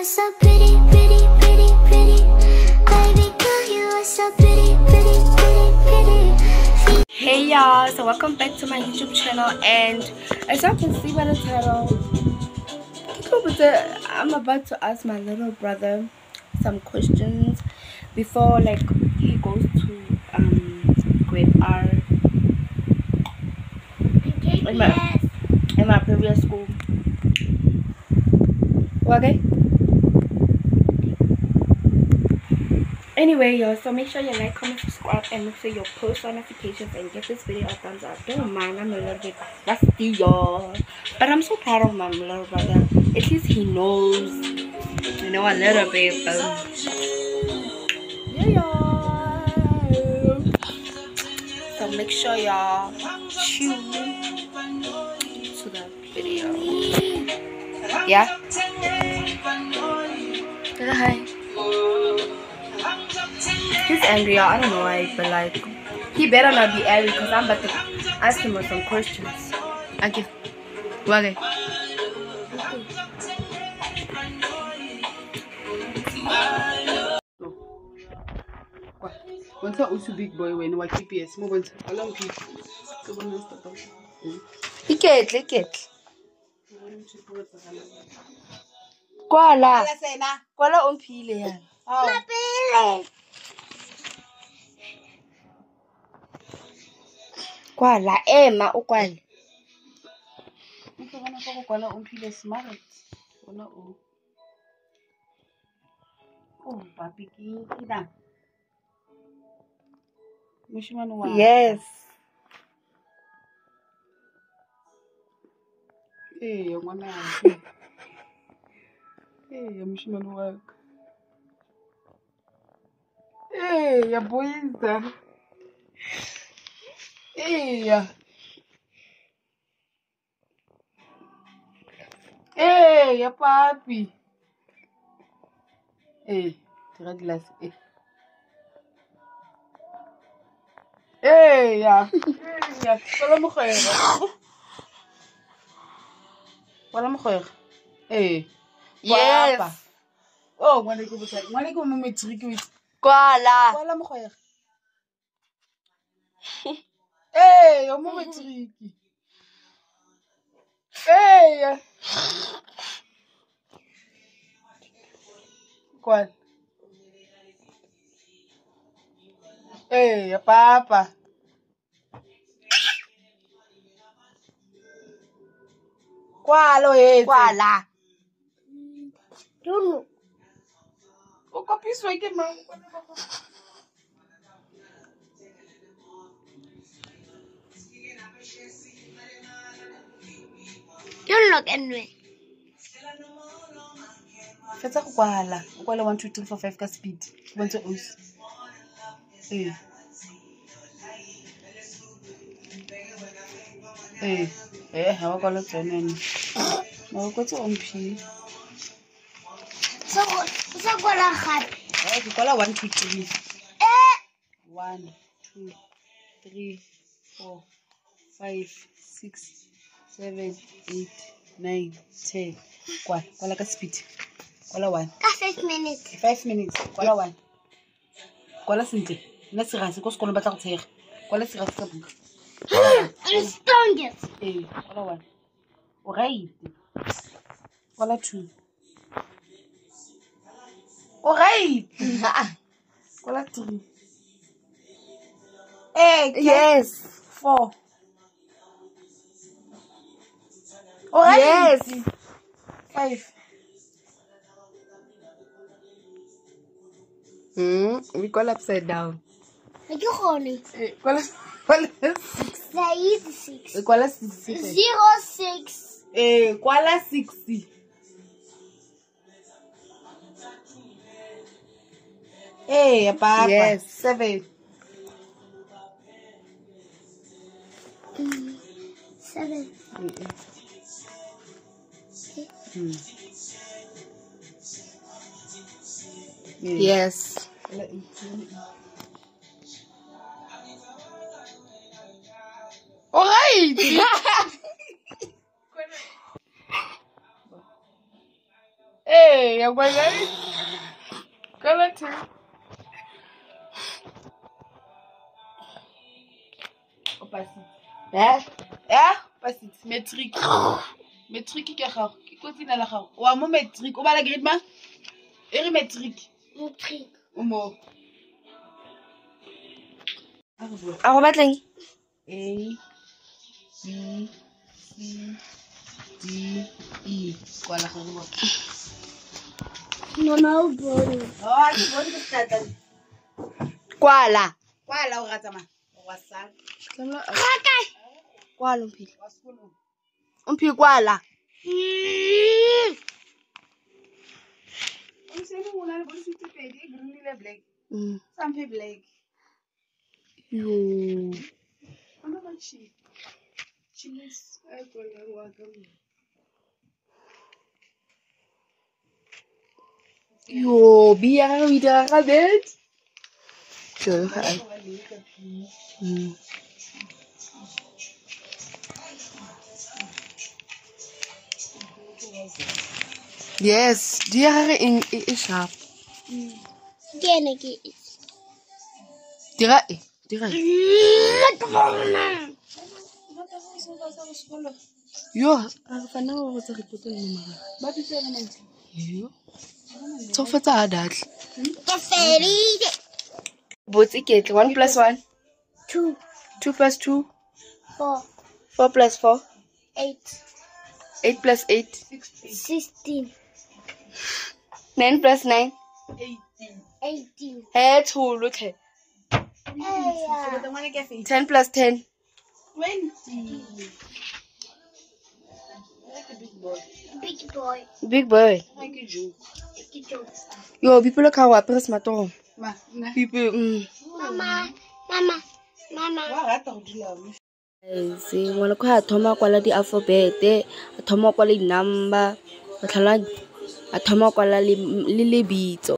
are so pretty, pretty, pretty, pretty. Baby girl, you are so pretty, pretty, pretty, pretty. Hey y'all, so welcome back to my YouTube channel and as y'all can see by the title, I'm about to ask my little brother some questions before like he goes to um grade R in my, in my previous school. Okay? Anyway, y'all, so make sure you like, comment, subscribe, and make sure you post notifications and give this video a thumbs up. Don't mind, I'm a little bit rusty, y'all. But I'm so proud of my little brother. At least he knows, you know, a little bit. But yeah, y'all. So make sure y'all tune to the video. Yeah? Hi. He's angry. I don't know why, but like, he better not be angry because I'm about to ask him some questions. Okay. Okay. bontsha o se big boy wena wa kps mo bontsha ala mo ke bona stop Iketle, iketle. Kwala. Kwala o mphile yana. Oh. Kwala, ema o kwale. Ntse bona fa go kwala o mphile smart. Bona o o papi ke ida moshimane wa Yes. ee ngwana ya ee moshimane wa ka ee ya boisa Hey! Hey! Ya papi! Hey! Tira glas. Hey! Hey! Ya! Ya! Wala mo khair. Wala mo khair. Hey! Yes! Papa. Oh! Mwane ko butari. Mwane ko mumetri kiwit. Kwala! Wala mo khair. Hehe. Eya papa Qualo é esse? Qual lá? Tudo. O copo isso aí que mão. Don't look at me. fetsa go kwala o kwale one two three four five ka speed. O bontshe os ee. Ee. Ee ga wa kwala tsonene maokotse omphile So, so kwala gape. ke kwala one two three. Eh, one two three four five six seven eight nine ten. Kwala kwala ka speed. Kwala one. Ka five minutes. five minutes. Kwala one. Kwala sentle. Nna serase ko sekolong batla go tshega. Kwala serase ka buka. Ee kwala one. O right. Kwala two. O right. Kwala three. Yes. four o right Yes. five Hmm, we call upside down. Ga ke gone. ee kwala kwala six That is six. ee kwala six Zero six. ee kwala sixty ee papa Yes. seven Seven. Mm. Yes. Alright. ee ya kwala kwala two o pasitse Eh? ya pasitse matric matric ke gago ke kotsina la gago wa mo matric o bala grade ma? E re matric o mo a go batleng? A, B, C, D, E. Kwala go re bona. Mama, o bone. Oh. Kwala. Kwala o ratsa ma. O wa sala. Kwala umphile. Wa sekolong. un più uguale. Mm. Sempre black. Yo. Quando vai ci? Ci miss e poi la guarda Jo, wie wieder Rabbit. So, halt. Mhm. Yes, di ya gage eng e e sharp. Ke ene ke Dira e, dira e. Yo, a re fana go go tsa report le nomara. Ba bitse le mantle. Yo. Tsa go fetsa a datle. Ke fedile. Botse ketle, one plus one. Two, Two plus two. four, Four plus four. eight, Eight plus eight. sixteen, Nine plus nine. 9? Eighteen. eighteen. He tsholo tlhe. Eya. Sebete ngwana ke feng? Ten plus ten. Twenty. Ke big boy. Big boy. Big boy. Ga ke joke. Ke joke. Yo, bipelo ka go apere smartong. Ma, nna. Pipe, mm. Mama, mama, mama. Ngwanaka a thoma a kwala dialefabete, a thoma kwala di-number, a thoma kwala le lebitso.